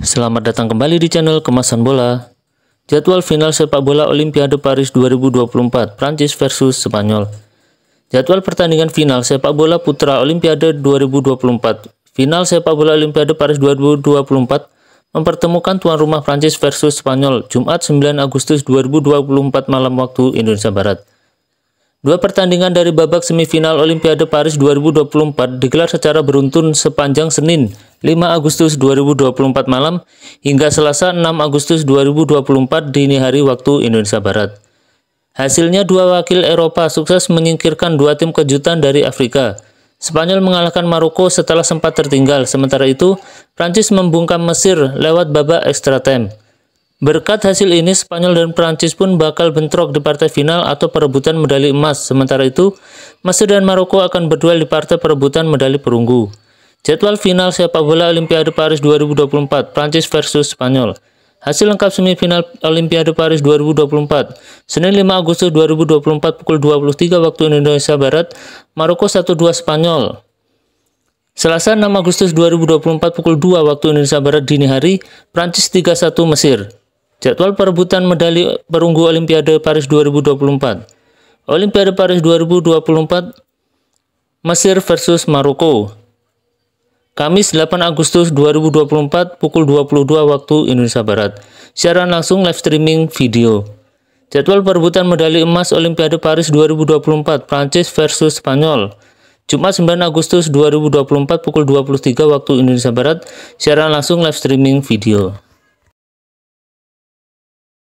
Selamat datang kembali di channel Kemasan Bola. Jadwal final sepak bola Olimpiade Paris 2024, Prancis versus Spanyol. Jadwal pertandingan final sepak bola putra Olimpiade 2024. Final sepak bola Olimpiade Paris 2024 mempertemukan tuan rumah Prancis versus Spanyol Jumat 9 Agustus 2024 malam waktu Indonesia Barat. Dua pertandingan dari babak semifinal Olimpiade Paris 2024 digelar secara beruntun sepanjang Senin 5 Agustus 2024 malam hingga Selasa 6 Agustus 2024 dini hari waktu Indonesia Barat. Hasilnya dua wakil Eropa sukses menyingkirkan dua tim kejutan dari Afrika. Spanyol mengalahkan Maroko setelah sempat tertinggal, sementara itu Prancis membungkam Mesir lewat babak extra time. Berkat hasil ini, Spanyol dan Prancis pun bakal bentrok di partai final atau perebutan medali emas. Sementara itu, Mesir dan Maroko akan berduel di partai perebutan medali perunggu. Jadwal final sepak bola Olimpiade Paris 2024, Prancis versus Spanyol. Hasil lengkap semifinal Olimpiade Paris 2024. Senin 5 Agustus 2024 pukul 23 waktu Indonesia Barat, Maroko 1-2 Spanyol. Selasa 6 Agustus 2024 pukul 2 waktu Indonesia Barat dini hari, Prancis 3-1 Mesir. Jadwal perebutan medali perunggu Olimpiade Paris 2024. Olimpiade Paris 2024 Mesir versus Maroko. Kamis 8 Agustus 2024 pukul 22 waktu Indonesia Barat. Siaran langsung live streaming video. Jadwal perebutan medali emas Olimpiade Paris 2024 Prancis versus Spanyol. Jumat 9 Agustus 2024 pukul 23 waktu Indonesia Barat. Siaran langsung live streaming video.